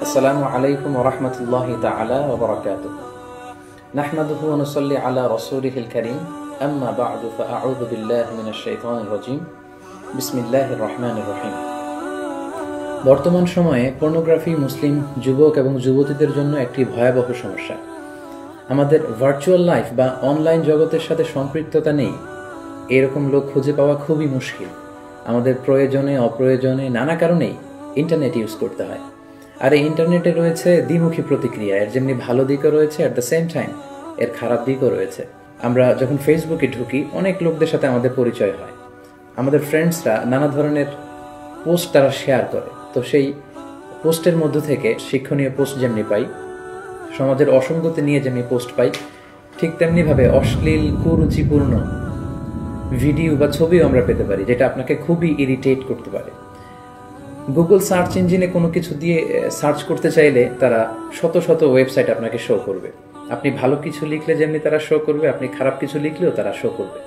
السلام عليكم ورحمة الله تعالى وبركاته نحمده ونصلي على رسوله الكريم أما بعد فأعوذ بالله من الشيطان الرجيم بسم الله الرحمن الرحيم বর্তমান সময়ে পর্নোগ্রাফি মুসলিম যুবক এবং যুবতীদের জন্য একটি ভয়াবহ সমস্যা আমাদের ভার্চুয়াল লাইফ বা অনলাইন জগতের সাথে সম্পৃক্ততা নেই এরকম লোক খুঁজে পাওয়া খুবই মুশকিল আমাদের প্রয়োজনে অপ্রয়োজনে নানা কারণেই ইন্টারনেট ইউজ করতে হয় আর এই ইন্টারনেটে রয়েছে দ্বিমুখী প্রতিক্রিয়া, এর যেমনি ভালো দিকও রয়েছে অ্যাট দ্য সেম টাইম এর খারাপ দিকও রয়েছে। আমরা যখন ফেসবুকে ঢুকি, অনেক লোকদের সাথে আমাদের পরিচয় হয়। আমাদের ফ্রেন্ডসরা নানা ধরনের পোস্ট তারা শেয়ার করে। তো সেই পোস্টের মধ্য থেকে শিক্ষণীয় পোস্ট যেমনি পাই, সমাজের অসঙ্গতি নিয়ে যেমনি পোস্ট পাই, ঠিক তেমনিভাবে অশ্লীল, কুরুচিপূর্ণ ভিডিও বা ছবিও আমরা পেতে পারি, যেটা আপনাকে খুবই ইরিটেট করতে পারে। গুগল সার্চ ইঞ্জিনে কোনো কিছু দিয়ে সার্চ করতে চাইলে তারা শত শত ওয়েবসাইট আপনাকে শো করবে। আপনি ভালো কিছু লিখলে যেমনি তারা শো করবে, আপনি খারাপ কিছু লিখলেও তারা শো করবে।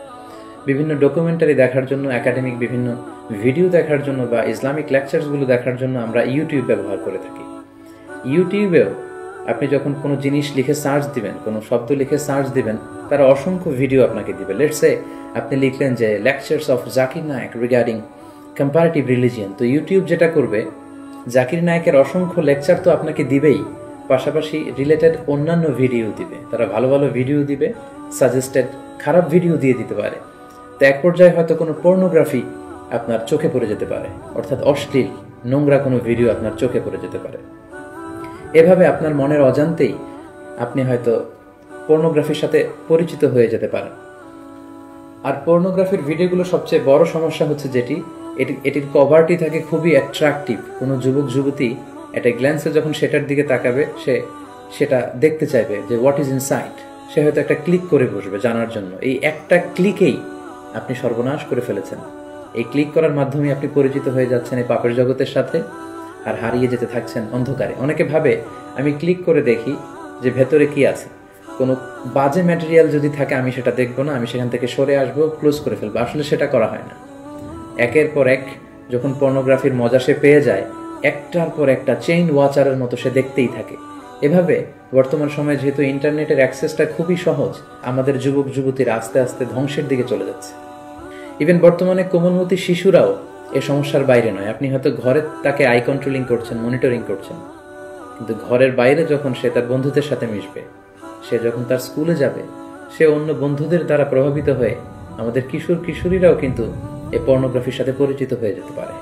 বিভিন্ন ডকুমেন্টারি দেখার জন্য একাডেমিক বিভিন্ন ভিডিও দেখার জন্য বা ইসলামিক লেকচার্সগুলো দেখার জন্য আমরা ইউটিউব ব্যবহার করে থাকি। ইউটিউবেও আপনি যখন কোনো জিনিস লিখে সার্চ দিবেন, কোনো শব্দ লিখে সার্চ দিবেন, তারা অসংখ্য ভিডিও আপনাকে দিবে। লেটসে আপনি লিখলেন যে lectures of Zakir Naik regarding comparative religion তো ইউটিউব যেটা করবে, জাকির নায়কের অসংখ্য লেকচার তো আপনাকে দিবেই, পাশাপাশি রিলেটেড অন্যান্য ভিডিও দিবে। তারা ভালো ভালো ভিডিও দিবে সাজেস্টেড খারাপ ভিডিও দিয়ে দিতে পারে। তো এক পর্যায়ে হয়তো কোনো পর্নোগ্রাফি আপনার চোখে পড়ে যেতে পারে, অর্থাৎ অশ্লীল, নোংরা কোনো ভিডিও আপনার চোখে পড়ে যেতে পারে। এভাবে আপনার মনের অজান্তেই আপনি হয়তো পর্নোগ্রাফির সাথে পরিচিত হয়ে যেতে পারেন। আর পর্নোগ্রাফির ভিডিওগুলো সবচেয়ে বড় সমস্যা হচ্ছে যেটি এটি, এটির কভারটি থাকে খুবই অ্যাট্রাকটিভ কোনো যুবক, যুবতী একটা গ্ল্যান্সে যখন সেটার দিকে তাকাবে, সে, সেটা দেখতে চাইবে যে হোয়াট ইজ ইন সাইট সে হয়তো একটা ক্লিক করে বসবে জানার জন্য। এই একটা ক্লিকেই আপনি সর্বনাশ করে ফেলেছেন। এই ক্লিক করার মাধ্যমে আপনি পরিচিত হয়ে যাচ্ছেন এই পাপের জগতের সাথে আর হারিয়ে যেতে থাকছেন অন্ধকারে। অনেকে ভাবে, আমি ক্লিক করে দেখি যে ভেতরে কি আছে। কোনো বাজে ম্যাটেরিয়াল যদি থাকে, আমি সেটা দেখব না, আমি সেখান থেকে সরে আসব ক্লোজ করে ফেলব। আসলে সেটা করা হয় না। একের পর এক যখন পর্নোগ্রাফির মজা সে পেয়ে যায়, একটার পর একটা চেইন ওয়াচারের মতো সে দেখতেই থাকে। এভাবে বর্তমান সময়ে যেহেতু ইন্টারনেটের অ্যাক্সেসটা খুবই সহজ, আমাদের যুবক যুবতীরা আস্তে আস্তে ধ্বংসের দিকে চলে যাচ্ছে। ইভেন বর্তমানে কোমলমতি শিশুরাও এ সমস্যার বাইরে নয়। আপনি হয়তো ঘরে তাকে আই কন্ট্রোলিং করছেন মনিটরিং করছেন। কিন্তু ঘরের বাইরে যখন সে তার বন্ধুদের সাথে মিশবে, সে যখন তার স্কুলে যাবে, সে অন্য বন্ধুদের দ্বারা প্রভাবিত হয়ে আমাদের কিশোর কিশোরীরাও কিন্তু এই পর্নোগ্রাফির সাথে পরিচিত হয়ে যেতে পারে।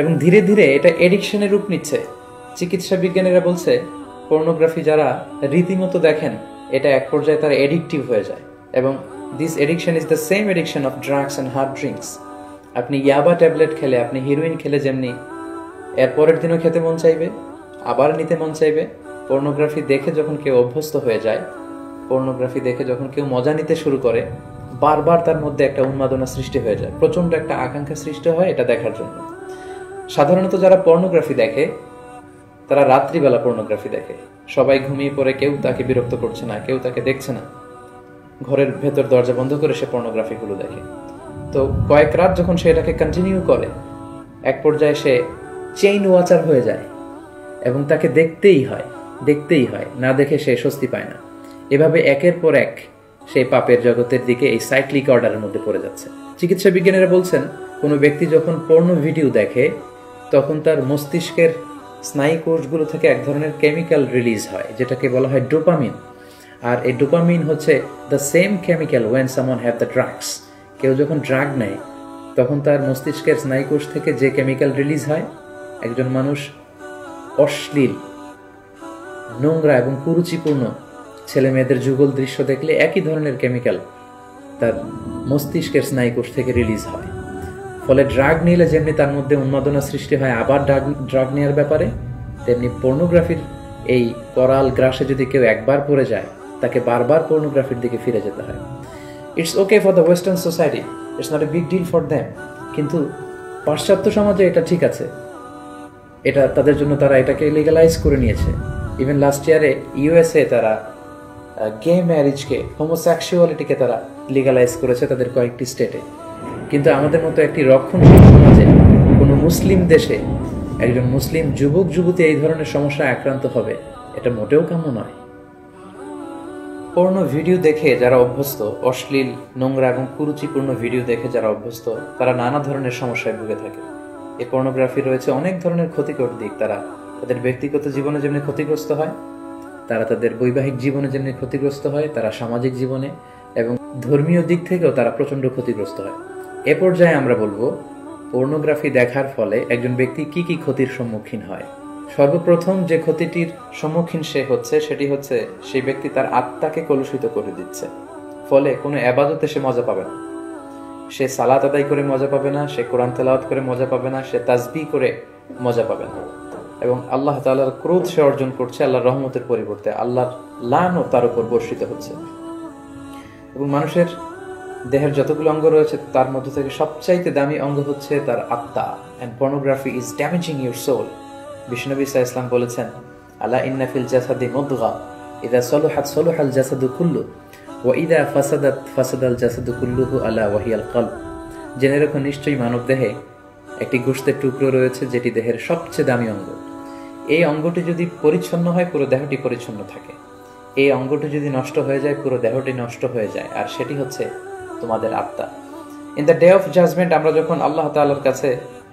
এবং ধীরে ধীরে এটা এডিকশনের রূপ নিচ্ছে। চিকিৎসা বিজ্ঞানীরা বলছে পর্নোগ্রাফি যারা রীতিমতো দেখেন, এটা এক পর্যায়ে তারা এডিকটিভ হয়ে যায়। এবং this addiction is the same addiction of drugs and hard drinks আপনি ইয়াবা ট্যাবলেট খেলে, আপনি হিরোইন খেলে যেমনি, এর পরের দিনও খেতে মন চাইবে, আবার নিতে মন চাইবে। পর্নোগ্রাফি দেখে যখন কেউ অভ্যস্ত হয়ে যায় পর্নোগ্রাফি দেখে যখন কেউ মজা নিতে শুরু করে বারবার তার মধ্যে একটা উন্মাদনা সৃষ্টি হয়ে যায়। প্রচণ্ড একটা আকাঙ্ক্ষা সৃষ্টি হয় এটা দেখার জন্য। সাধারণত যারা পর্নোগ্রাফি দেখে, তারা রাত্রিবেলা পর্নোগ্রাফি দেখে। সবাই ঘুমিয়ে পড়ে, কেউ তাকে বিরক্ত করছে না, কেউ তাকে দেখছে না। ঘরের ভেতর দরজা বন্ধ করে সে পর্নোগ্রাফিগুলো দেখে। তো কয়েক রাত যখন সে এটাকে কন্টিনিউ করে, এক পর্যায়ে সে চেইন ওয়াচার হয়ে যায় এবং তাকে দেখতেই হয় দেখতেই হয়। না দেখে সে স্বস্তি পায় না। এভাবে একের পর এক সেই পাপের জগতের দিকে এই সাইক্লিক অর্ডারের মধ্যে পড়ে যাচ্ছে। চিকিৎসা বিজ্ঞানীরা বলছেন, কোনো ব্যক্তি যখন পর্ণ ভিডিও দেখে, তখন তার মস্তিষ্কের স্নায়ু কোষগুলো থেকে এক ধরনের কেমিক্যাল রিলিজ হয়, যেটাকে বলা হয় ডোপামিন আর এই ডোপামিন হচ্ছে the same chemical when someone have the drugs কেউ যখন ড্রাগ নেয়, তখন তার মস্তিষ্কের স্নায়ুকোষ থেকে যে কেমিক্যাল রিলিজ হয়, একজন মানুষ অশ্লীল, নোংরা এবং কুরুচিপূর্ণ ছেলে মেয়েদের যুগল দৃশ্য দেখলে একই ধরনের কেমিক্যাল তার মস্তিষ্কের স্নায়ুকোষ থেকে রিলিজ হয়। ফলে ড্রাগ নিলে যেমনি তার মধ্যে উন্মাদনা সৃষ্টি হয়, আবার ড্রাগ ড্রাগ নেওয়ার ব্যাপারে, তেমনি পর্নোগ্রাফির এই করাল গ্রাসে যদি কেউ একবার পড়ে যায়, তাকে বারবার পর্নোগ্রাফির দিকে ফিরে যেতে হয়। It's okay for the western society it's not a big deal for them কিন্তু পাশ্চাত্য সমাজে এটা ঠিক আছে। এটা তাদের জন্য তারা এটাকে লিগালাইজ করে নিয়েছে। ইভেন লাস্ট ইয়ারে ইউএসএ তারা গে ম্যারেজকে হোমোসেক্সুয়ালিটিকে তারা লিগালাইজ করেছে তাদের কয়েকটি স্টেটে কিন্তু আমাদের মতো একটি রক্ষণশীল সমাজে কোনো মুসলিম দেশে একজন মুসলিম যুবক, যুবতী এই ধরনের সমস্যায় আক্রান্ত হবে, এটা মোটেও কাম্য নয়। পর্ণ ভিডিও দেখে যারা অভ্যস্ত, অশ্লীল, নোংরা এবং কুরুচিপূর্ণ ভিডিও দেখে যারা অভ্যস্ত, তারা নানা ধরনের সমস্যায় ভুগে থাকে। এই পর্নোগ্রাফি রয়েছে অনেক ধরনের ক্ষতিকর দিক, তারা তাদের ব্যক্তিগত জীবনে যেমনি ক্ষতিগ্রস্ত হয় তারা তাদের বৈবাহিক জীবনে যেমনি ক্ষতিগ্রস্ত হয়, তারা সামাজিক জীবনে এবং ধর্মীয় দিক থেকেও তারা প্রচণ্ড ক্ষতিগ্রস্ত হয়। এ পর্যায়ে আমরা বলব, পর্নোগ্রাফি দেখার ফলে একজন ব্যক্তি কি কি ক্ষতির সম্মুখীন হয়? সর্বপ্রথম যে ক্ষতিটির সম্মুখীন সে হচ্ছে, সেটি হচ্ছে সেই ব্যক্তি তার আত্মাকে কলুষিত করে দিচ্ছে। ফলে কোনো আবাদতে সে মজা পাবে না। সে সালাত আদায় করে মজা পাবে না, সে কোরআন তেলাওয়াত করে মজা পাবে না, সে তাজবি করে মজা পাবে না। এবং আল্লাহ তাল্লাহর ক্রোধ সে অর্জন করছে, আল্লাহর রহমতের পরিবর্তে। আল্লাহর লানও তার উপর বর্ষিত হচ্ছে। এবং মানুষের দেহের যতগুলো অঙ্গ রয়েছে, তার মধ্যে থেকে সবচাইতে দামি অঙ্গ হচ্ছে তার আত্মা। And pornography is damaging your soul বিষ্ণবী ইসা ইসলাম বলেছেন আল্লাহ ইন্নাফিল জাসাদি মদগা। ইদা সলুহাত সলুহাল জাসাদু কুল্লু। ও ইদা ফাসাদাত ফাসাদাল জাসাদু কুল্লুহু আলা ওয়াহিয়াল কল জেনে রেখো, নিশ্চয়ই মানব দেহে একটি গোষ্ঠের টুকরো রয়েছে, যেটি দেহের সবচেয়ে দামি অঙ্গ। এই অঙ্গটি যদি পরিচ্ছন্ন হয়, পুরো দেহটি পরিচ্ছন্ন থাকে। এই অঙ্গটি যদি নষ্ট হয়ে যায়, পুরো দেহটি নষ্ট হয়ে যায়। আর সেটি হচ্ছে তোমাদের আত্মা। In the day of judgement আমরা যখন আল্লাহ তাল্লার কাছে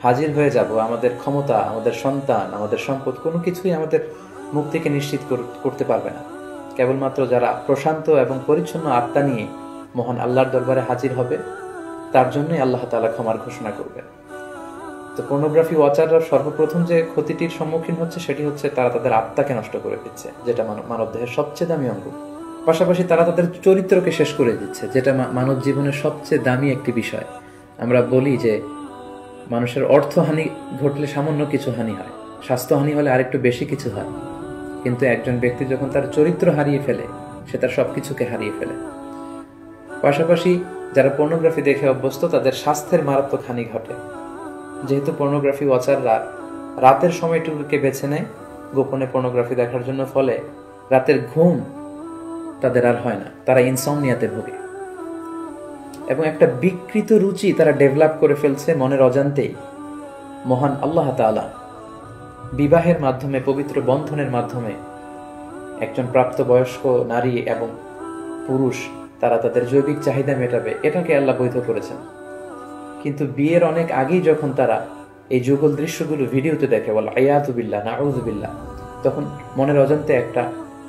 হাজির হয়ে যাব, আমাদের ক্ষমতা, আমাদের সন্তান, আমাদের সম্পদ, কোনো কিছুই আমাদের মুক্তিকে নিশ্চিত করতে পারবে না। কেবলমাত্র যারা প্রশান্ত এবং পরিচ্ছন্ন আত্মা নিয়ে মহান আল্লাহর দরবারে হাজির হবে, তার জন্যই আল্লাহ তালা ক্ষমার ঘোষণা করবেন। তো পর্নোগ্রাফি ওয়াচাররা সর্বপ্রথম যে ক্ষতিটির সম্মুখীন হচ্ছে সেটি হচ্ছে তারা তাদের আত্মাকে নষ্ট করে দিচ্ছে, যেটা মানব দেহের সবচেয়ে দামি অঙ্গ। পাশাপাশি তারা তাদের চরিত্রকে শেষ করে দিচ্ছে, যেটা মানব জীবনের সবচেয়ে দামি একটি বিষয়। আমরা বলি যে মানুষের অর্থহানি ঘটলে সামান্য কিছু হানি হয়, স্বাস্থ্যহানি হলে আরেকটু বেশি কিছু হয়। কিন্তু একজন ব্যক্তি যখন তার চরিত্র হারিয়ে ফেলে, সে তার সব কিছুকে হারিয়ে ফেলে। পাশাপাশি যারা পর্নোগ্রাফি দেখে অভ্যস্ত, তাদের স্বাস্থ্যের মারাত্মক হানি ঘটে। যেহেতু পর্নোগ্রাফি ওয়াচাররা রাতের সময়টুকুকে বেছে নেয়, গোপনে পর্নোগ্রাফি দেখার জন্য ফলে রাতের ঘুম তাদের আর হয় না, তারা ইনসমনিয়াতে ভোগে। এবং একটা বিকৃত রুচি তারা ডেভেলপ করে ফেলছে মনের অজান্তেই, মহান আল্লাহ তালা বিবাহের মাধ্যমে, পবিত্র বন্ধনের মাধ্যমে একজন প্রাপ্তবয়স্ক নারী এবং পুরুষ, তারা তাদের জৈবিক চাহিদা মেটাবে, এটাকে আল্লাহ বৈধ করেছেন। কিন্তু বিয়ের অনেক আগেই যখন তারা এই যুগল দৃশ্যগুলো ভিডিওতে দেখে, বলো আয়াতুবিল্লা নাউজুবিল্লা তখন মনের অজান্তে একটা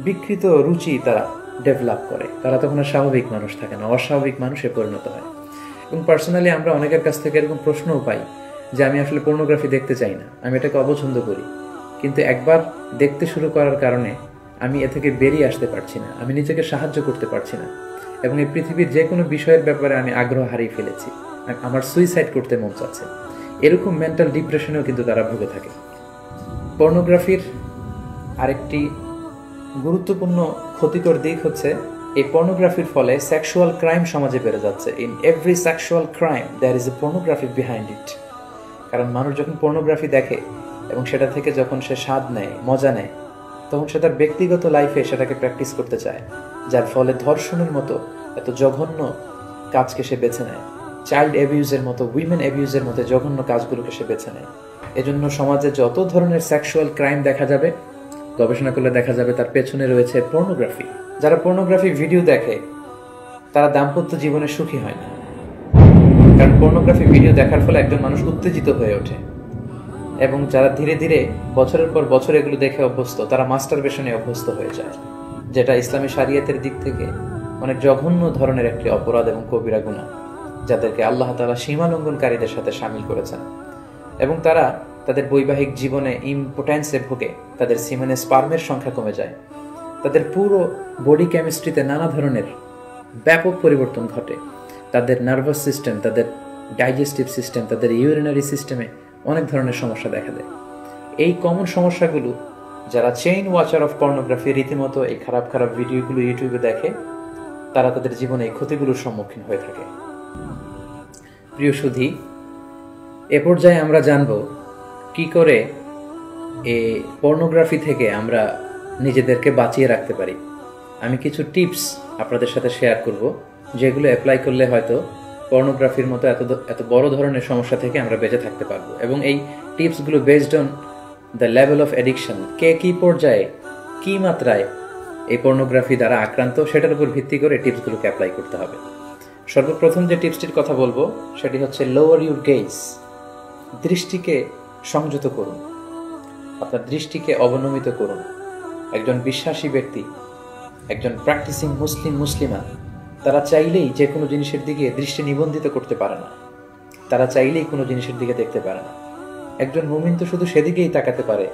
বিকৃত রুচি তারা ডেভেলপ করে। তারা তখন আর স্বাভাবিক মানুষ থাকে না, অস্বাভাবিক মানুষে পরিণত হয়। এবং পার্সোনালি আমরা অনেকের কাছ থেকে এরকম প্রশ্নও পাই যে, আমি আসলে পর্নোগ্রাফি দেখতে চাই না, আমি এটাকে অপছন্দ করি। কিন্তু একবার দেখতে শুরু করার কারণে আমি এ থেকে বেরিয়ে আসতে পারছি না, আমি নিজেকে সাহায্য করতে পারছি না। এবং এই পৃথিবীর যে কোনো বিষয়ের ব্যাপারে আমি আগ্রহ হারিয়ে ফেলেছি। আমার সুইসাইড করতে মন চাচ্ছে। এরকম মেন্টাল ডিপ্রেশনেও কিন্তু তারা ভুগে থাকে। পর্নোগ্রাফির আরেকটি গুরুত্বপূর্ণ ক্ষতিকর দিক হচ্ছে, এই পর্নোগ্রাফির ফলে সেক্সুয়াল ক্রাইম সমাজে বেড়ে যাচ্ছে। In every sexual crime there is a pornography behind it কারণ মানুষ যখন পর্নোগ্রাফি দেখে এবং সেটা থেকে যখন সে স্বাদ নেয়, মজা নেয়, তখন সে তার ব্যক্তিগত লাইফে সেটাকে প্র্যাকটিস করতে চায়, যার ফলে ধর্ষণের মতো এত জঘন্য কাজকে সে বেছে নেয়। চাইল্ড অ্যাবিউজের মতো উইমেন অ্যাবিউজের মতো জঘন্য কাজগুলোকে সে বেছে নেয়। এজন্য সমাজে যত ধরনের সেক্সুয়াল ক্রাইম দেখা যাবে, গবেষণা করলে দেখা যাবে তার পেছনে রয়েছে পর্নোগ্রাফি যারা পর্নোগ্রাফি ভিডিও দেখে, তারা দাম্পত্য জীবনে সুখী হয় না। কারণ পর্নোগ্রাফি ভিডিও দেখার ফলে একজন মানুষ উত্তেজিত হয়ে ওঠে। এবং যারা ধীরে ধীরে বছরের পর বছর এগুলো দেখে অভ্যস্ত, তারা মাস্টার বেশনে অভ্যস্ত হয়ে যায়, যেটা ইসলামী সারিয়াতের দিক থেকে অনেক জঘন্য ধরনের একটি অপরাধ এবং কবিরা গুণা যাদেরকে আল্লাহ তালা সীমা লঙ্ঘনকারীদের সাথে সামিল করেছেন। এবং তারা তাদের বৈবাহিক জীবনে ইম্পোটেন্সে ভোগে তাদের সিমেনে স্পার্মের সংখ্যা কমে যায়। তাদের পুরো বডি কেমিস্ট্রিতে নানা ধরনের ব্যাপক পরিবর্তন ঘটে। তাদের নার্ভাস সিস্টেম, তাদের ডাইজেস্টিভ সিস্টেম, তাদের ইউরিনারি সিস্টেমে অনেক ধরনের সমস্যা দেখা দেয়। এই কমন সমস্যাগুলো যারা চেইন ওয়াচার অফ পর্নোগ্রাফি রীতিমতো এই খারাপ খারাপ ভিডিওগুলো ইউটিউবে দেখে, তারা তাদের জীবনে এই ক্ষতিগুলোর সম্মুখীন হয়ে থাকে। প্রিয় সুধি, এ পর্যায়ে আমরা জানব কি করে এ পর্নোগ্রাফি থেকে আমরা নিজেদেরকে বাঁচিয়ে রাখতে পারি। আমি কিছু টিপস আপনাদের সাথে শেয়ার করব, যেগুলো অ্যাপ্লাই করলে হয়তো পর্নোগ্রাফির মতো এত এত বড় ধরনের সমস্যা থেকে আমরা বেঁচে থাকতে পারব। এবং এই টিপসগুলো based on the level of addiction কে কি পর্যায়ে কী মাত্রায় এই পর্নোগ্রাফি দ্বারা আক্রান্ত, সেটার উপর ভিত্তি করে টিপসগুলোকে অ্যাপ্লাই করতে হবে। সর্বপ্রথম যে টিপসটির কথা বলব, সেটি হচ্ছে লোয়ার ইউর গেইজ দৃষ্টিকে সংযত করুন। আপনার দৃষ্টিকে অবনমিত করুন। একজন বিশ্বাসী ব্যক্তি, একজন প্র্যাকটিসিং মুসলিম মুসলিমা তারা চাইলেই যে কোনো জিনিসের দিকে দৃষ্টি নিবন্ধিত করতে পারে না। তারা চাইলেই কোনো জিনিসের দিকে দেখতে পারে না। একজন মুমিন তো শুধু সেদিকেই তাকাতে পারে,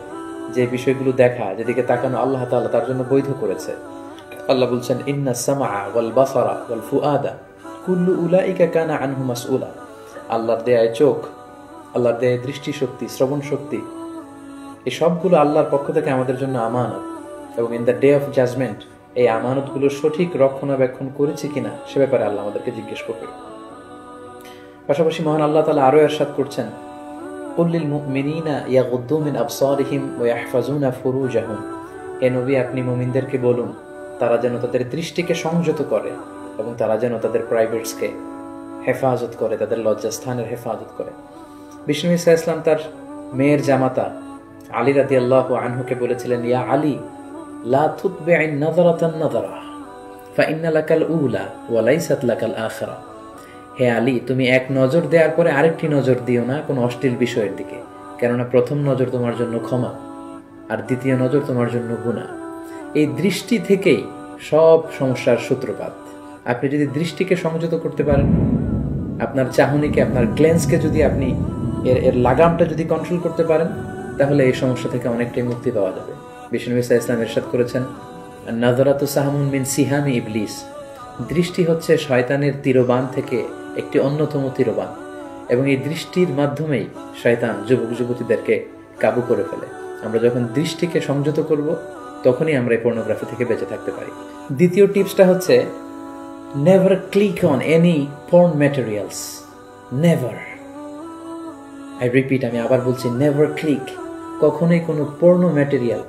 যে বিষয়গুলো দেখা, যেদিকে তাকানো আল্লাহ তাআলা তার জন্য বৈধ করেছে। আল্লাহ বলছেন, ইন্না সামা ওয়াল বাসারা ওয়াল ফুআদা। কুল্লু উলাইকা কানা আল্লাহর দেয়ায় চোখ, আল্লাহর দেয়ায় দৃষ্টিশক্তি শ্রবণ শক্তি এই সবগুলো আল্লাহর পক্ষ থেকে আমাদের জন্য আমানত। এবং in the day of judgement এই আমানতগুলো সঠিক রক্ষণাবেক্ষণ করেছি কিনা, সে ব্যাপারে আল্লাহ আমাদেরকে জিজ্ঞেস করবে। পাশাপাশি মহান আল্লাহ তালা আরও এরশাদ করছেন কুল্লিল মুমিনিনা ইয়াগুদ্দু মিন আবসারিহিম ওয়া ইয়াহফাজুনা ফুরুজাহুম। হে নবী, আপনি মুমিনদেরকে বলুন, তারা যেন তাদের দৃষ্টিকে সংযত করে। এবং তারা যেন তাদের প্রাইভেটসকে হেফাজত করে, তাদের লজ্জাস্থানের হেফাজত করে। বিষ্ণু ইসা ইসলাম তার মেয়ের জামাতা আলী রাদি আল্লাহ আনহুকে বলেছিলেন, ইয়া আলী, লা থুতবে আইন নাদারাতান নাদারা ফা লাকাল উলা ওয়া লাইসাত লাকাল আখরা। হে আলী, তুমি এক নজর দেওয়ার পরে আরেকটি নজর দিও না কোনো অশ্লীল বিষয়ের দিকে, কেননা প্রথম নজর তোমার জন্য ক্ষমা আর দ্বিতীয় নজর তোমার জন্য গুণা এই দৃষ্টি থেকেই সব সমস্যার সূত্রপাত। আপনি যদি দৃষ্টিকে সংযত করতে পারেন, আপনার চাহনিকে, আপনার গ্লেন্সকে যদি আপনি এর এর লাগামটা যদি কন্ট্রোল করতে পারেন, তাহলে এই সমস্যা থেকে অনেকটাই মুক্তি পাওয়া যাবে। বিষ্ণু ইসা ইসলাম এরশাদ করেছেন নাজরাত সাহামুন মিন সিহামি ইবলিস। দৃষ্টি হচ্ছে শয়তানের তীরবান থেকে একটি অন্যতম তীরবান, এবং এই দৃষ্টির মাধ্যমেই শয়তান যুবক যুবতীদেরকে কাবু করে ফেলে। আমরা যখন দৃষ্টিকে সংযত করব, তখনই আমরা এই পর্নোগ্রাফি থেকে বেঁচে থাকতে পারি। দ্বিতীয় টিপসটা হচ্ছে never click on any porn materials never I repeat আমি আবার বলছি নেভার ক্লিক কখনোই কোনো পর্ণ ম্যাটেরিয়াল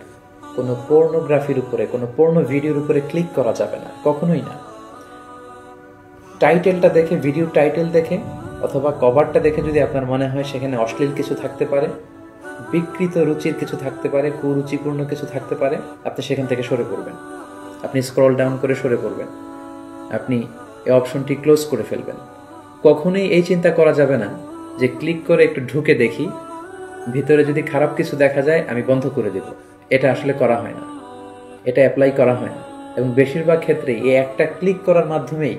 কোনো পর্নোগ্রাফির উপরে, কোনো পর্ণ ভিডিওর উপরে ক্লিক করা যাবে না, কখনোই না। টাইটেলটা দেখে ভিডিও টাইটেল দেখে, অথবা কভারটা দেখে যদি আপনার মনে হয় সেখানে অশ্লীল কিছু থাকতে পারে, বিকৃত রুচির কিছু থাকতে পারে, কুরুচিপূর্ণ কিছু থাকতে পারে, আপনি সেখান থেকে সরে পড়বেন। আপনি স্ক্রল ডাউন করে সরে পড়বেন। আপনি এই অপশনটি ক্লোজ করে ফেলবেন। কখনোই এই চিন্তা করা যাবে না যে ক্লিক করে একটু ঢুকে দেখি, ভিতরে যদি খারাপ কিছু দেখা যায়, আমি বন্ধ করে দেব। এটা আসলে করা হয় না। এটা অ্যাপ্লাই করা হয় না। এবং বেশিরভাগ ক্ষেত্রে এই একটা ক্লিক করার মাধ্যমেই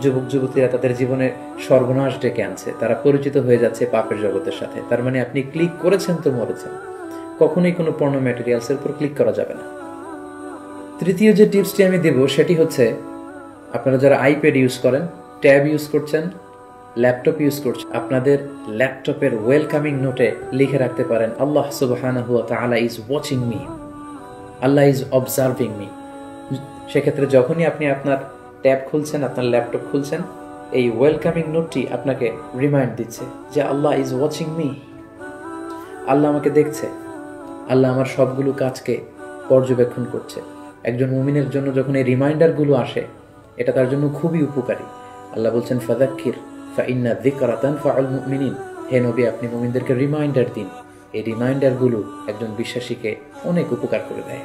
যুবক, যুবতীরা তাদের জীবনে সর্বনাশ ডেকে আনছে। তারা পরিচিত হয়ে যাচ্ছে পাপের জগতের সাথে। তার মানে আপনি ক্লিক করেছেন তো মরেছেন। কখনোই কোনো পর্ণ ম্যাটেরিয়ালসের উপর ক্লিক করা যাবে না। তৃতীয় যে টিপসটি আমি দেব, সেটি হচ্ছে আপনারা যারা আইপ্যাড ইউজ করেন ট্যাব ইউজ করছেন ল্যাপটপ ইউজ করছেন, আপনাদের ল্যাপটপের ওয়েলকামিং নোটে লিখে রাখতে পারেন, আল্লাহ সুবহানাহু ওয়া তাআলা is watching me Allah is observing me সেক্ষেত্রে যখনই আপনি আপনার ট্যাব খুলছেন, আপনার ল্যাপটপ খুলছেন, এই ওয়েলকামিং নোটটি আপনাকে রিমাইন্ড দিচ্ছে যে, Allah is watching me Allah আমাকে দেখছে। আল্লাহ আমার সবগুলো কাজকে পর্যবেক্ষণ করছে। একজন মুমিনের জন্য যখন এই রিমাইন্ডারগুলো আসে এটা তার জন্য খুবই উপকারী। আল্লাহ বলছেন ফাদাক্কির ফাইন্না দিকরাতান ফাউল মুমিনিন। হে নবী, আপনি মুমিনদেরকে রিমাইন্ডার দিন। এই রিমাইন্ডারগুলো একজন বিশ্বাসীকে অনেক উপকার করে দেয়।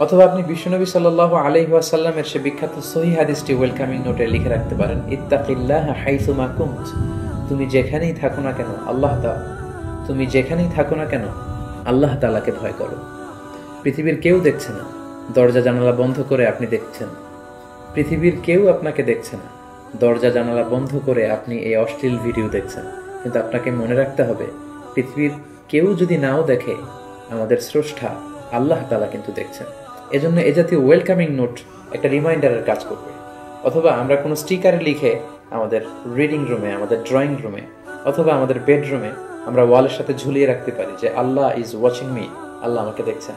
অথবা আপনি বিশ্বনবী সাল্লাহ আলহিহাসাল্লামের সে বিখ্যাত সহি হাদিসটি ওয়েলকামিং নোটে লিখে রাখতে পারেন, ইত্তাকিল্লাহ হাইসুমা কুমত। তুমি যেখানেই থাকো না কেন, আল্লাহ তা, তুমি যেখানেই থাকো না কেন, আল্লাহ তালাকে ভয় করো। পৃথিবীর কেউ দেখছে না। দরজা জানালা বন্ধ করে আপনি দেখছেন। পৃথিবীর কেউ আপনাকে দেখছে না। দরজা জানালা বন্ধ করে আপনি এই অশ্লীল ভিডিও দেখছেন। কিন্তু আপনাকে মনে রাখতে হবে, পৃথিবীর কেউ যদি নাও দেখে, আমাদের স্রষ্টা আল্লাহ তালা কিন্তু দেখছেন। এজন্য এ জাতীয় ওয়েলকামিং নোট একটা রিমাইন্ডারের কাজ করবে। অথবা আমরা কোনো স্টিকারে লিখে আমাদের রিডিং রুমে আমাদের ড্রয়িং রুমে অথবা আমাদের বেডরুমে আমরা ওয়ালের সাথে ঝুলিয়ে রাখতে পারি যে Allah is watching me Allah আমাকে দেখছেন।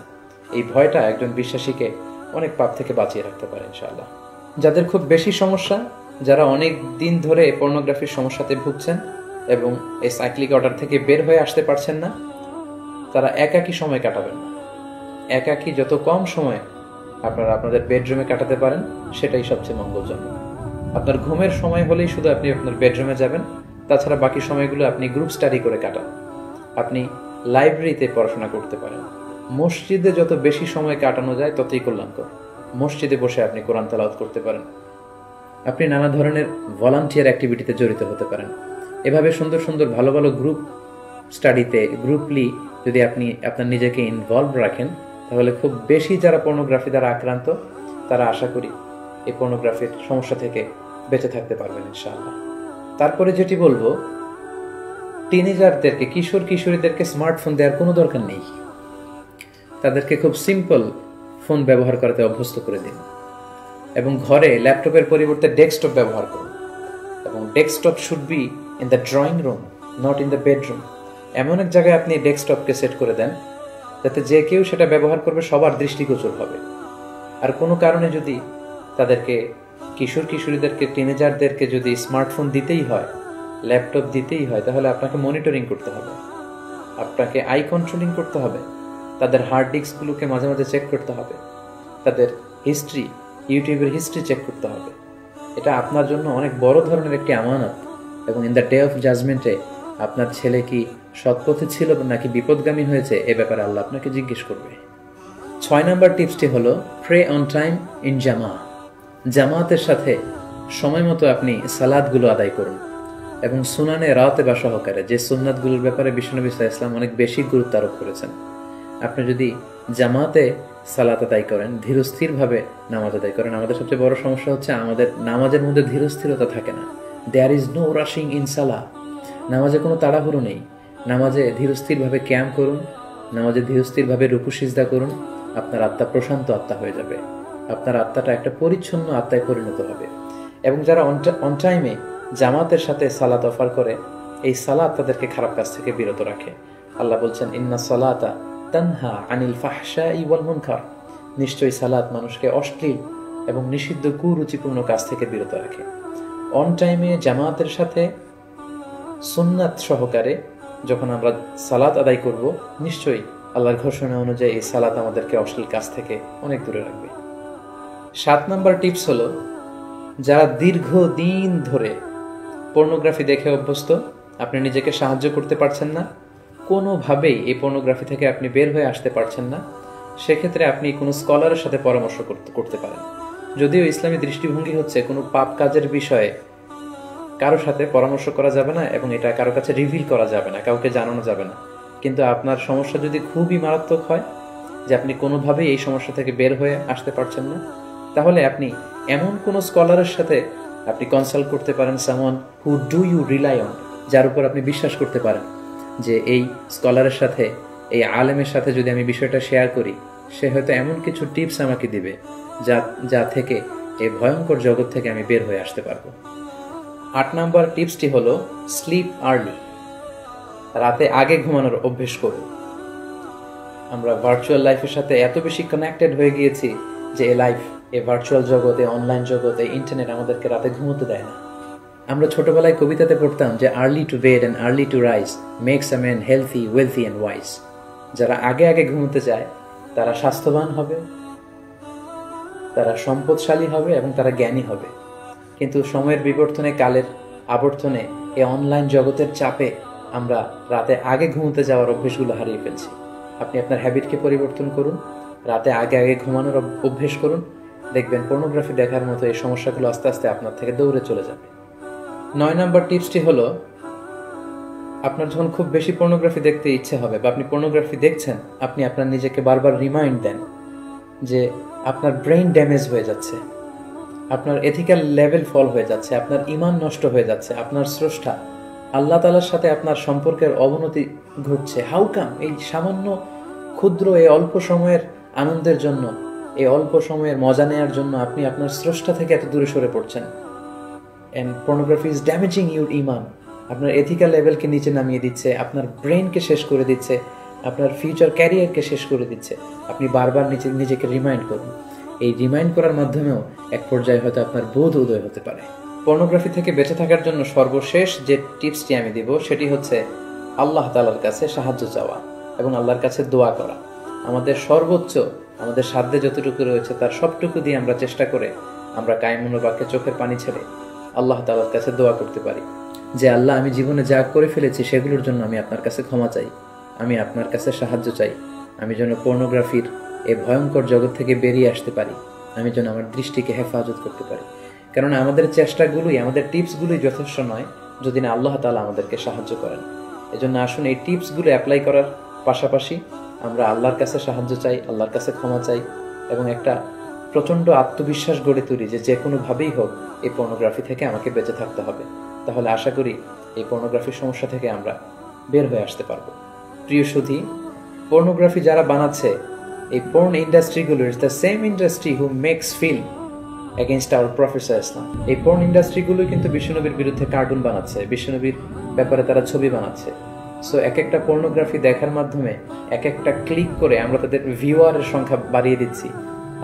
এই ভয়টা একজন বিশ্বাসীকে অনেক পাপ থেকে বাঁচিয়ে রাখতে পারে, ইনশাআল্লাহ। যাদের খুব বেশি সমস্যা, যারা অনেক দিন ধরে পর্নোগ্রাফির সমস্যাতে ভুগছেন এবং এই সাইক্লিক অর্ডার থেকে বের হয়ে আসতে পারছেন না, তারা একাকী সময় কাটাবেন। না একাকী যত কম সময় আপনারা আপনাদের বেডরুমে কাটাতে পারেন, সেটাই সবচেয়ে মঙ্গলজনক। আপনার ঘুমের সময় হলেই শুধু আপনি আপনার বেডরুমে যাবেন, তাছাড়া বাকি সময়গুলো আপনি গ্রুপ স্টাডি করে কাটান। আপনি লাইব্রেরিতে পড়াশোনা করতে পারেন। মসজিদে যত বেশি সময় কাটানো যায়, ততই কল্যাণকর। মসজিদে বসে আপনি কোরআন তালাওয়াত করতে পারেন। আপনি নানা ধরনের ভলান্টিয়ার অ্যাক্টিভিটিতে জড়িত হতে পারেন। এভাবে সুন্দর সুন্দর ভালো ভালো গ্রুপ স্টাডিতে গ্রুপলি যদি আপনি আপনার নিজেকে ইনভলভ রাখেন, তাহলে খুব বেশি যারা পর্নোগ্রাফি দ্বারা আক্রান্ত, তারা আশা করি এই পর্নোগ্রাফির সমস্যা থেকে বেঁচে থাকতে পারবেন ইনশাআল্লাহ। তারপরে যেটি বলব টিনেজারদেরকে কিশোর কিশোরীদেরকে স্মার্টফোন দেওয়ার কোনো দরকার নেই। তাদেরকে খুব সিম্পল ফোন ব্যবহার করাতে অভ্যস্ত করে দিন। এবং ঘরে ল্যাপটপের পরিবর্তে ডেস্কটপ ব্যবহার করুন। এবং desktop should be in the drawing room not in the bedroom এমন এক জায়গায় আপনি ডেস্কটপকে সেট করে দেন, যাতে যে কেউ সেটা ব্যবহার করবে, সবার দৃষ্টিগোচর হবে। আর কোনো কারণে যদি তাদেরকে, কিশোর কিশোরীদেরকে টিনেজারদেরকে যদি স্মার্টফোন দিতেই হয়, ল্যাপটপ দিতেই হয়, তাহলে আপনাকে মনিটরিং করতে হবে। আপনাকে আই কন্ট্রোলিং করতে হবে। তাদের হার্ড ডিস্কগুলোকে মাঝে মাঝে চেক করতে হবে। তাদের হিস্ট্রি ইউটিউবের হিস্ট্রি চেক করতে হবে। এটা আপনার জন্য অনেক বড় ধরনের একটি আমানত এবং ইন দ্য ডে অফ জাজমেন্টে আপনার ছেলে কি সৎপথে ছিল নাকি বিপদগামী হয়েছে, এ ব্যাপারে আল্লাহ আপনাকে জিজ্ঞেস করবে। ছয় নম্বর টিপসটি হলো প্রে অন টাইম ইন জামা জামাতের সাথে সময় মতো আপনি সালাদগুলো আদায় করুন এবং সুনানে রাতে বা সহকারে, যে সুন্নাতগুলোর ব্যাপারে বিষ্ণুনবী ইসলাম অনেক বেশি গুরুত্ব আরোপ করেছেন। আপনি যদি জামাতে সালাত আদায় করেন, ধীরস্থিরভাবে নামাজ আদায় করেন, আমাদের সবচেয়ে বড় সমস্যা হচ্ছে আমাদের নামাজের মধ্যে ধীরস্থিরতা থাকে না। There is no rushing in সালা নামাজে কোনো তাড়াহুড়ো নেই। নামাজে ধীরস্থিরভাবে ক্যাম্প করুন, নামাজে ধীরস্থিরভাবে রুকু, সিজদা করুন, আপনার আত্মা প্রশান্ত আত্মা হয়ে যাবে। আপনার আত্মাটা একটা পরিচ্ছন্ন আত্মায় পরিণত হবে। এবং যারা অন টাইমে জামাতের সাথে সালাত অফার করে, এই সালাত তাদেরকে খারাপ কাজ থেকে বিরত রাখে। আল্লাহ বলছেন, ইন্না সালাতা তানহা আনিল ফাহশা ইওয়াল মুনকার। নিশ্চয়ই সালাত মানুষকে অশ্লীল এবং নিষিদ্ধ কুরুচিপূর্ণ কাজ থেকে বিরত রাখে। অন টাইমে জামাতের সাথে সুন্নাত সহকারে যখন আমরা সালাত আদায় করব, নিশ্চয়ই আল্লাহর ঘোষণা অনুযায়ী এই সালাত আমাদেরকে অশ্লীল কাজ থেকে অনেক দূরে রাখবে। সাত নম্বর টিপস হলো, যারা দীর্ঘ দিন ধরে পর্নোগ্রাফি দেখে অভ্যস্ত, আপনি নিজেকে সাহায্য করতে পারছেন না কোনোভাবেই এই পর্নোগ্রাফি থেকে আপনি বের হয়ে আসতে পারছেন না। সেক্ষেত্রে আপনি কোনো স্কলারের সাথে পরামর্শ করতে পারেন। যদিও ইসলামী দৃষ্টিভঙ্গি হচ্ছে কোনো পাপ কাজের বিষয়ে কারও সাথে পরামর্শ করা যাবে না এবং এটা কারও কাছে রিভিল করা যাবে না, কাউকে জানানো যাবে না। কিন্তু আপনার সমস্যা যদি খুবই মারাত্মক হয়, যে আপনি কোনোভাবেই এই সমস্যা থেকে বের হয়ে আসতে পারছেন না, তাহলে আপনি এমন কোনো স্কলারের সাথে আপনি কনসাল্ট করতে পারেন someone who do you rely on যার উপর আপনি বিশ্বাস করতে পারেন। যে এই স্কলারের সাথে, এই আলেমের সাথে যদি আমি বিষয়টা শেয়ার করি, সে হয়তো এমন কিছু টিপস আমাকে দিবে যা যা থেকে এই ভয়ঙ্কর জগৎ থেকে আমি বের হয়ে আসতে পারব। আট নম্বর টিপসটি হলো স্লিপ আর্লি রাতে আগে ঘুমানোর অভ্যেস করুন আমরা ভার্চুয়াল লাইফের সাথে এত বেশি কানেক্টেড হয়ে গিয়েছি যে এ লাইফ এ ভার্চুয়াল জগতে অনলাইন জগতে ইন্টারনেট আমাদেরকে রাতে ঘুমোতে দেয় না। আমরা ছোটবেলায় কবিতাতে পড়তাম যে early to bed and early to rise makes a man healthy wealthy and wise যারা আগে আগে ঘুমোতে যায়, তারা স্বাস্থ্যবান হবে, তারা সম্পদশালী হবে এবং তারা জ্ঞানী হবে। কিন্তু সময়ের বিবর্তনে, কালের আবর্তনে এই অনলাইন জগতের চাপে আমরা রাতে আগে ঘুমোতে যাওয়ার অভ্যেসগুলো হারিয়ে ফেলছি। আপনি আপনার হ্যাবিটকে পরিবর্তন করুন, রাতে আগে আগে ঘুমানোর অভ্যেস করুন। দেখবেন পর্নোগ্রাফি দেখার মতো এই সমস্যাগুলো আস্তে আস্তে আপনার থেকে দৌড়ে চলে যাবে। নয় নম্বর টিপসটি হলো, আপনার যখন খুব বেশি পর্নোগ্রাফি দেখতে ইচ্ছে হবে বা আপনি পর্নোগ্রাফি দেখছেন, আপনি আপনার নিজেকে বারবার রিমাইন্ড দেন যে আপনার ব্রেইন ড্যামেজ হয়ে যাচ্ছে, আপনার এথিক্যাল লেভেল ফল হয়ে যাচ্ছে, আপনার ইমান নষ্ট হয়ে যাচ্ছে, আপনার স্রষ্টা, আল্লাহ তালার সাথে আপনার সম্পর্কের অবনতি ঘটছে। হাউ কাম এই সামান্য ক্ষুদ্র, এই অল্প সময়ের আনন্দের জন্য, এই অল্প সময়ের মজা নেওয়ার জন্য আপনি আপনার স্রষ্টা থেকে এত দূরে সরে পড়ছেন। And pornography is damaging your ইমান আপনার এথিক্যাল লেভেলকে নিচে নামিয়ে দিচ্ছে, আপনার ব্রেনকে শেষ করে দিচ্ছে, আপনার ফিউচার ক্যারিয়ারকে শেষ করে দিচ্ছে। আপনি বারবার নিজে নিজেকে রিমাইন্ড করুন। এই রিমাইন্ড করার মাধ্যমেও এক পর্যায়ে হয়তো আপনার বোধ উদয় হতে পারে। পর্নোগ্রাফি থেকে বেঁচে থাকার জন্য সর্বশেষ যে টিপসটি আমি দিব, সেটি হচ্ছে আল্লাহ তালার কাছে সাহায্য চাওয়া এবং আল্লাহর কাছে দোয়া করা। আমাদের সর্বোচ্চ, আমাদের সাধ্যে যতটুকু রয়েছে, তার সবটুকু দিয়ে আমরা চেষ্টা করে আমরা কায়মনোবাক্যে চোখের পানি ছেড়ে আল্লাহ তালার কাছে দোয়া করতে পারি। যে আল্লাহ, আমি জীবনে যা করে ফেলেছি সেগুলোর জন্য আমি আপনার কাছে ক্ষমা চাই। আমি আপনার কাছে সাহায্য চাই। আমি যেন পর্নোগ্রাফির এই ভয়ঙ্কর জগৎ থেকে বেরিয়ে আসতে পারি। আমি যেন আমার দৃষ্টিকে হেফাজত করতে পারি। কেননা আমাদের চেষ্টাগুলোই, আমাদের টিপসগুলোই যথেষ্ট নয় যদি না আল্লাহ তালা আমাদেরকে সাহায্য করেন। এজন্য আসুন এই টিপসগুলো অ্যাপ্লাই করার পাশাপাশি আমরা আল্লাহর কাছে সাহায্য চাই, আল্লাহর কাছে ক্ষমা চাই এবং একটা প্রচণ্ড আত্মবিশ্বাস গড়ে তুলি যে যে কোনোভাবেই হোক এই পর্নোগ্রাফি থেকে আমাকে বেঁচে থাকতে হবে। তাহলে আশা করি এই পর্নোগ্রাফির সমস্যা থেকে আমরা বের হয়ে আসতে পারব। প্রিয় সুধী পর্নোগ্রাফি যারা বানাচ্ছে, এই porn ইন্ডাস্ট্রিগুলো is the same industry who makes film against our professor Islam এই পর্ন ইন্ডাস্ট্রিগুলো কিন্তু বিশ্বনবীর বিরুদ্ধে কার্টুন বানাচ্ছে বিশ্বনবীর ব্যাপারে তারা ছবি বানাচ্ছে। সো এক একটা পর্নোগ্রাফি দেখার মাধ্যমে এক একটা ক্লিক করে আমরা তাদের ভিউয়ারের সংখ্যা বাড়িয়ে দিচ্ছি।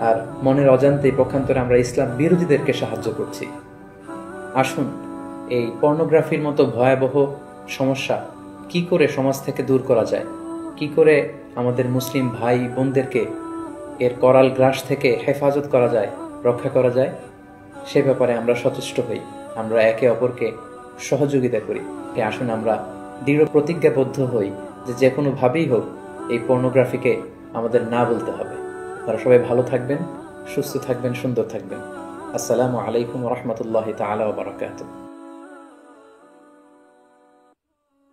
আর মনের অজান্তেই পক্ষান্তরে আমরা ইসলাম বিরোধীদেরকে সাহায্য করছি। আসুন, এই পর্নোগ্রাফির মতো ভয়াবহ সমস্যা কি করে সমাজ থেকে দূর করা যায়? কি করে আমাদের মুসলিম ভাই বোনদেরকে এর করাল গ্রাস থেকে হেফাজত করা যায়, রক্ষা করা যায়? সে ব্যাপারে আমরা সচেষ্ট হই। আমরা একে অপরকে সহযোগিতা করি। তাই আসুন আমরা দৃঢ় প্রতিজ্ঞাবদ্ধ হই যে যে কোনোভাবেই হোক এই পর্নোগ্রাফিকে আমাদের না বলতে হবে। তারা সবাই ভালো থাকবেন সুস্থ থাকবেন সুন্দর থাকবেন। আসসালামু আলাইকুম রহমতুল্লাহ তালা বারকাত